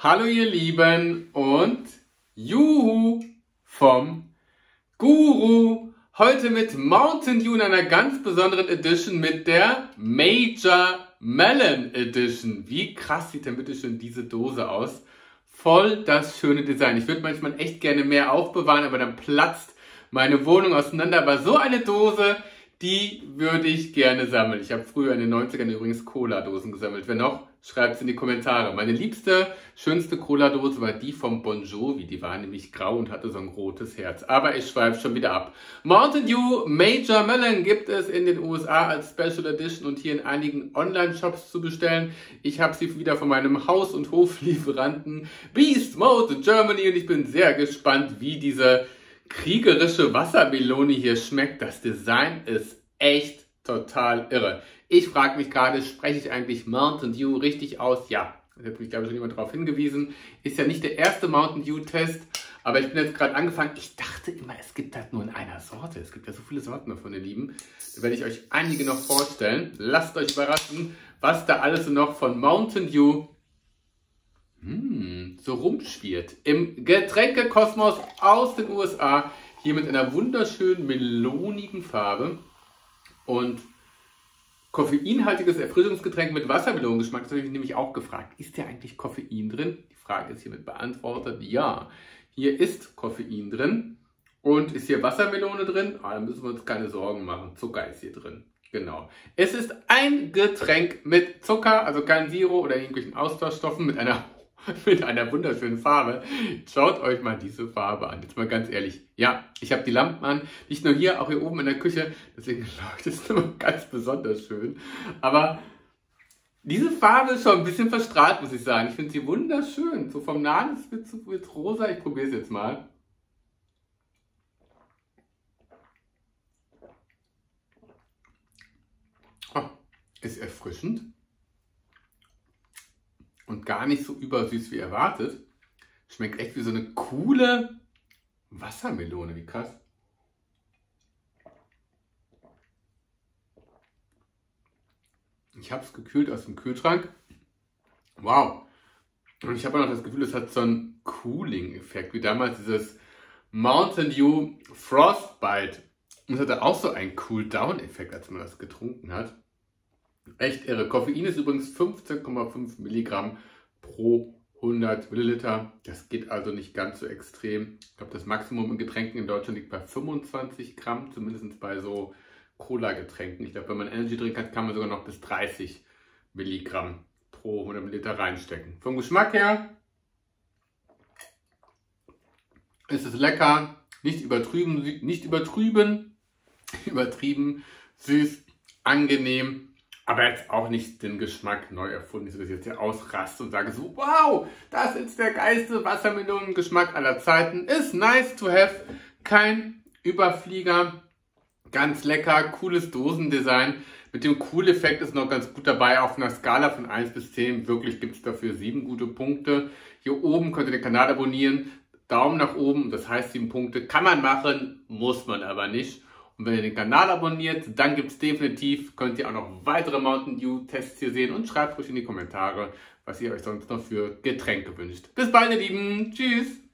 Hallo ihr Lieben und Juhu vom Guru. Heute mit Mountain Dew in einer ganz besonderen Edition mit der Major Melon Edition. Wie krass sieht denn bitte schön diese Dose aus? Voll das schöne Design. Ich würde manchmal echt gerne mehr aufbewahren, aber dann platzt meine Wohnung auseinander. Aber so eine Dose, die würde ich gerne sammeln. Ich habe früher in den 90ern übrigens Cola-Dosen gesammelt. Wer noch? Schreibt es in die Kommentare. Meine liebste, schönste Cola-Dose war die vom Bon Jovi. Die war nämlich grau und hatte so ein rotes Herz. Aber ich schweife schon wieder ab. Mountain Dew Major Melon gibt es in den USA als Special Edition und hier in einigen Online-Shops zu bestellen. Ich habe sie wieder von meinem Haus- und Hoflieferanten Beast Mode Germany und ich bin sehr gespannt, wie diese kriegerische Wassermelone hier schmeckt. Das Design ist echt total irre. Ich frage mich gerade, spreche ich eigentlich Mountain Dew richtig aus? Ja, da hat mich, glaube ich, schon jemand darauf hingewiesen. Ist ja nicht der erste Mountain Dew-Test, aber ich bin jetzt gerade angefangen. Ich dachte immer, es gibt halt nur in einer Sorte. Es gibt ja so viele Sorten davon, ihr Lieben. Da werde ich euch einige noch vorstellen. Lasst euch überraschen, was da alles noch von Mountain Dew hm, so rumschwirrt. Im Getränkekosmos aus den USA. Hier mit einer wunderschönen melonigen Farbe. Und koffeinhaltiges Erfrischungsgetränk mit Wassermelonengeschmack. Das habe ich nämlich auch gefragt. Ist ja eigentlich Koffein drin? Die Frage ist hiermit beantwortet. Ja, hier ist Koffein drin. Und ist hier Wassermelone drin? Ah, da müssen wir uns keine Sorgen machen. Zucker ist hier drin. Genau. Es ist ein Getränk mit Zucker, also kein Siro oder irgendwelchen Austauschstoffen mit einer mit einer wunderschönen Farbe. Schaut euch mal diese Farbe an. Jetzt mal ganz ehrlich. Ja, ich habe die Lampen an. Nicht nur hier, auch hier oben in der Küche. Deswegen leuchtet es immer ganz besonders schön. Aber diese Farbe ist schon ein bisschen verstrahlt, muss ich sagen. Ich finde sie wunderschön. So vom Nahen ist es mit, mit rosa. Ich probiere es jetzt mal. Oh, ist erfrischend und gar nicht so übersüß wie erwartet. Schmeckt echt wie so eine coole Wassermelone, wie krass. Ich habe es gekühlt aus dem Kühlschrank. Wow. Und ich habe auch noch das Gefühl, es hat so einen Cooling-Effekt, wie damals dieses Mountain Dew Frostbite. Und es hatte auch so einen Cool-Down-Effekt, als man das getrunken hat. Echt irre. Koffein ist übrigens 15,5 Milligramm pro 100 Milliliter. Das geht also nicht ganz so extrem. Ich glaube, das Maximum in Getränken in Deutschland liegt bei 25 Gramm, zumindest bei so Cola-Getränken. Ich glaube, wenn man Energy Drink hat, kann man sogar noch bis 30 Milligramm pro 100 Milliliter reinstecken. Vom Geschmack her ist es lecker, nicht übertrieben, nicht übertrieben, übertrieben, süß, angenehm aber jetzt auch nicht den Geschmack neu erfunden, dass ich jetzt hier ausraste und sage so, wow, das ist der geilste Wassermelonengeschmack aller Zeiten. Ist nice to have, kein Überflieger, ganz lecker, cooles Dosendesign. Mit dem Cool-Effekt ist noch ganz gut dabei, auf einer Skala von 1 bis 10. Wirklich gibt es dafür 7 gute Punkte. Hier oben könnt ihr den Kanal abonnieren. Daumen nach oben, das heißt 7 Punkte. Kann man machen, muss man aber nicht. Und wenn ihr den Kanal abonniert, dann gibt es definitiv, könnt ihr auch noch weitere Mountain Dew Tests hier sehen und schreibt ruhig in die Kommentare, was ihr euch sonst noch für Getränke wünscht. Bis bald, ihr Lieben. Tschüss.